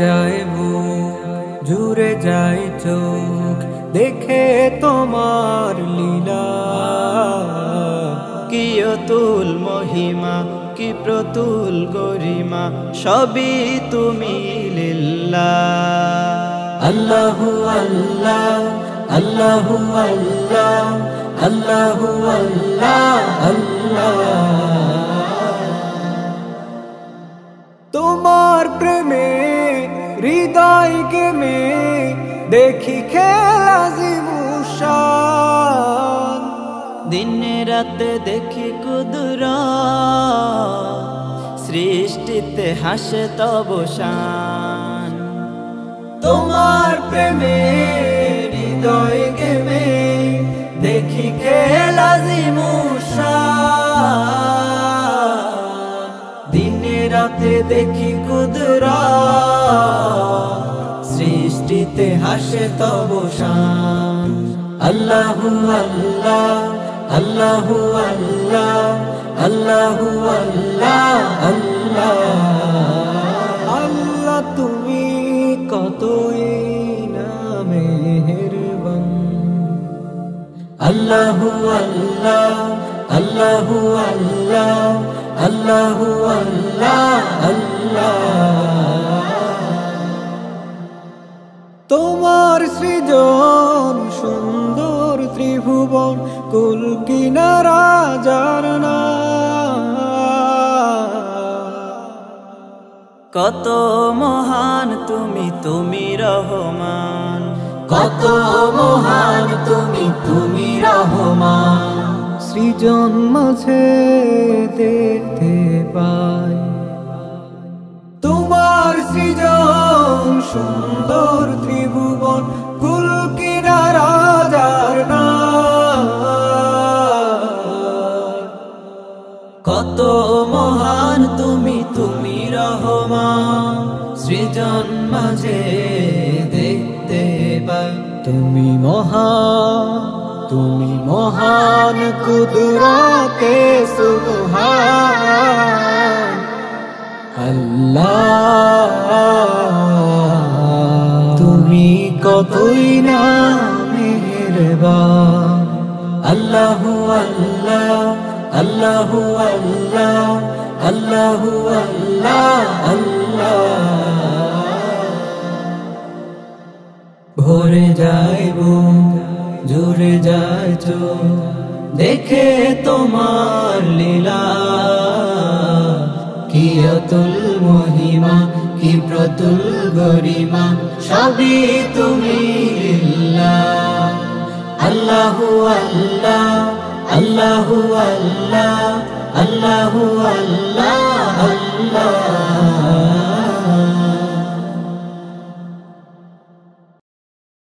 যায় বুক জুড়ে যায় চোখ দেখে তোমার লীলা। কি অতুল মহিমা কি প্রতুল গরিমা সবই তুমি লীলা। আল্লাহু আল্লাহ আল্লাহু আল্লাহ আল্লাহু আল্লাহ আল্লাহ। তোমার প্রেমে হৃদয় গেমে দেখি খেলা জিমুষান দিনে রাতে দেখি কুদরা সৃষ্টিতে হাসে তব শান। তোমার প্রেমে হৃদয় গেমে দেখি খেলা জিমুষান রাতে দেখি কুদরা সৃষ্টিতে হাসে তব শান। আল্লাহু আল্লাহ আল্লাহু আল্লাহ আল্লাহু আল্লাহ আল্লাহ। আল্লাহ তুমি কতই না মেহেরবান। আল্লাহু আল্লাহ আল্লাহু আল্লাহ আল্লাহু আল্লাহ তোমার সৃজন সুন্দর ত্রিভুবন, কুল কিনারা জারনা কত মহান তুমি তুমি রহমান। কত মহান তুমি তুমি সৃজন মাঝে দেখতে পাই। তোমার সৃজন সুন্দর ত্রিভুবন কুল কিনারা জারনা কত মহান তুমি তুমি রহমান, সৃজন মাঝে দেখতে পাই। তুমি মহান। তুমি মহান কুদরতে সুবহান। আল্লাহ, তুমি কতই না মেহেরবান। আল্লাহু আল্লাহ আল্লাহু আল্লাহ আল্লাহু আল্লাহ আল্লাহ। ভরে যায় জুড়ে যায় চোখ। দেখে তোমার লীলা। কি অতুল মহিমা, কি প্রতুল গরিমা, সবই তুমি আল্লাহ আল্লাহু আল্লাহ আল্লাহু, আল্লাহ আল্লাহ।